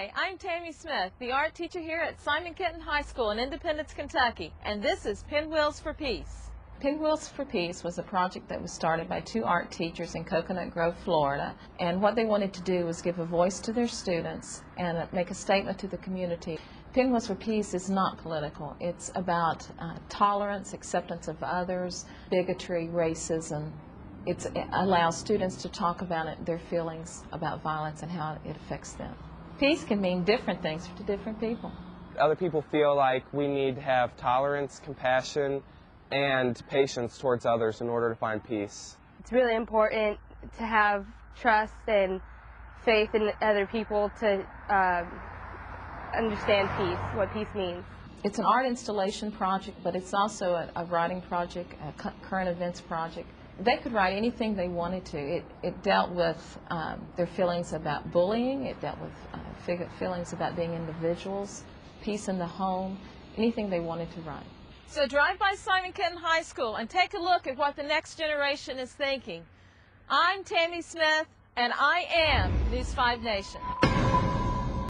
Hi, I'm Tammy Smith, the art teacher here at Simon Kenton High School in Independence, Kentucky, and this is Pinwheels for Peace. Pinwheels for Peace was a project that was started by two art teachers in Coconut Grove, Florida, and what they wanted to do was give a voice to their students and make a statement to the community. Pinwheels for Peace is not political. It's about uh, tolerance, acceptance of others, bigotry, racism. It's, it allows students to talk about it, their feelings about violence and how it affects them. Peace can mean different things to different people. Other people feel like we need to have tolerance, compassion, and patience towards others in order to find peace. It's really important to have trust and faith in other people to um, understand peace, what peace means. It's an art installation project, but it's also a, a writing project, a current events project. They could write anything they wanted to. It, it dealt with um, their feelings about bullying, it dealt with uh, feelings about being individuals, peace in the home, anything they wanted to write. So drive by Simon Kenton High School and take a look at what the next generation is thinking. I'm Tammy Smith, and I am News 5 Nation.